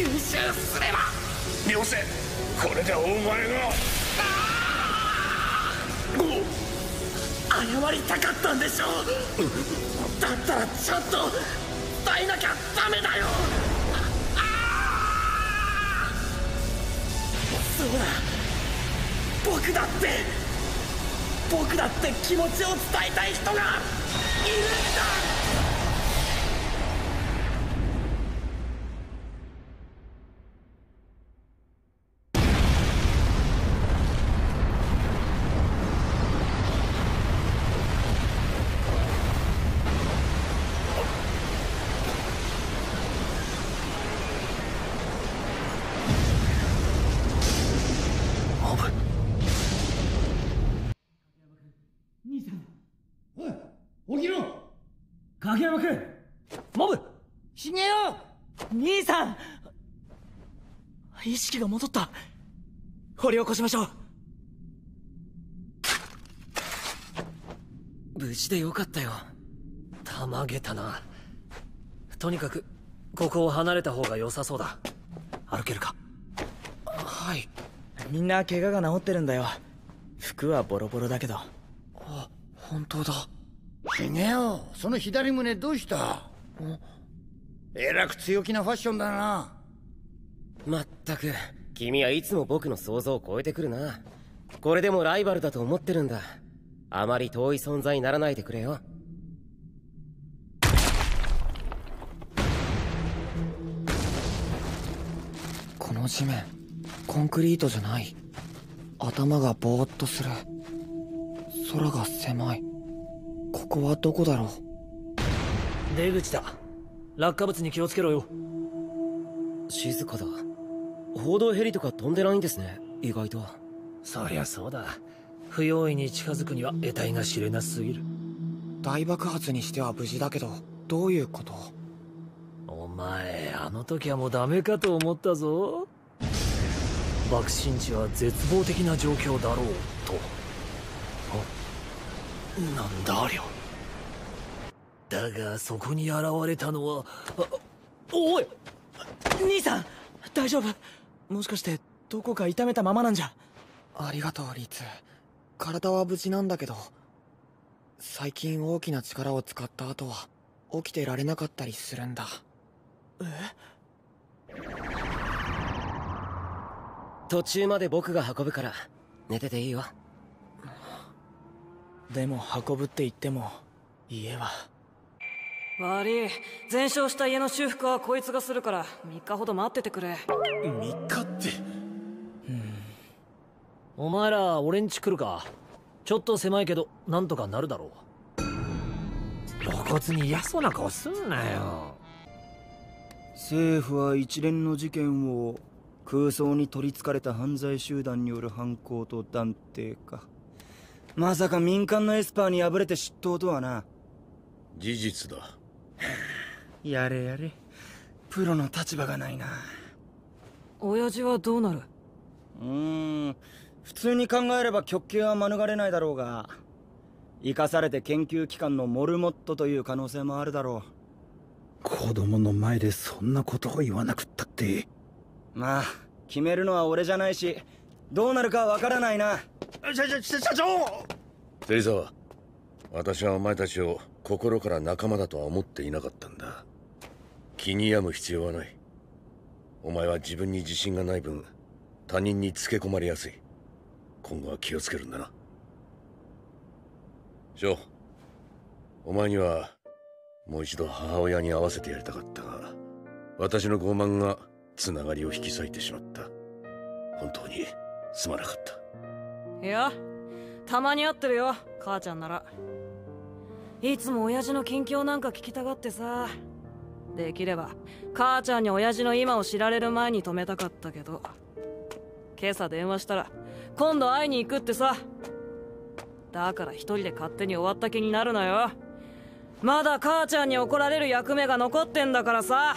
吸収すれば。よせこれでお前が。謝りたかったんでしょだったらちゃんと伝えなきゃダメだよ。そうだ。僕だって。僕だって気持ちを伝えたい人がいるんだ影山君モブ。死ねよ兄さん。意識が戻った。掘り起こしましょう。無事でよかったよ。たまげたな。とにかくここを離れた方が良さそうだ。歩けるか？はい。みんな怪我が治ってるんだよ。服はボロボロだけど。あ本当だ死ねよその左胸どうした？えらく強気なファッションだな。まったく。君はいつも僕の想像を超えてくるな。これでもライバルだと思ってるんだ。あまり遠い存在にならないでくれよ。この地面コンクリートじゃない。頭がぼーっとする。空が狭いここはどこだろう？出口だ。落下物に気をつけろよ。静かだ。報道ヘリとか飛んでないんですね意外と。そりゃそうだ。不用意に近づくには得体が知れなすぎる。大爆発にしては無事だけどどういうこと？お前あの時はもうダメかと思ったぞ。爆心地は絶望的な状況だろうと。あなんだありゃ。だがそこに現れたのはあおい兄さん大丈夫？もしかしてどこか痛めたままなんじゃ？ありがとうリーツ。体は無事なんだけど最近大きな力を使った後は起きてられなかったりするんだ。途中まで僕が運ぶから寝てていいよでも運ぶって言っても家は。悪い。全焼した家の修復はこいつがするから3日ほど待っててくれ。3日って。お前ら俺んち来るか？ちょっと狭いけどなんとかなるだろう。露骨に嫌そうな顔すんなよ。政府は一連の事件を空想に取りつかれた犯罪集団による犯行と断定かまさか民間のエスパーに敗れて出頭とはな。事実だ。やれやれ。プロの立場がないな。親父はどうなる？うーん。普通に考えれば極刑は免れないだろうが。生かされて研究機関のモルモットという可能性もあるだろ子供の前でそんなことを言わなくったって。うまあ決めるのは俺じゃないしどうなるかわからないな社社社長芹沢私はお前たちを心から仲間だとは思っていなかったんだ気に病む必要はないお前は自分に自信がない分他人につけ込まれやすい今後は気をつけるんだな翔お前にはもう一度母親に会わせてやりたかったが私の傲慢がつながりを引き裂いてしまった本当にすまなかったいやたまに会ってるよ母ちゃんなら。いつも親父の近況なんか聞きたがってさ。できれば母ちゃんに親父の今を知られる前に止めたかったけど。今朝電話したら今度会いに行くってさ。だから一人で勝手に終わった気になるなよ。まだ母ちゃんに怒られる役目が残ってんだからさ。